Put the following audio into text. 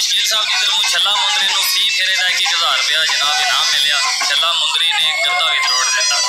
ਸ਼ਕੀਲ ਸਾਹਿਬ ਦੀ ਤਰਫੋਂ ਛੱਲਾ ਮੁੰਦਰੀ ਨੂੰ 30 ਫੇਰੇ ਦਾ 1000 ਰੁਪਇਆ ਜਨਾਬ ਇਨਾਮ ਮਿਲਿਆ ਛੱਲਾ ਮੁੰਦਰੀ ਨੇ ਗੱਦਾ ਵੀ ਤਰੋੜ ਦਿੱਤਾ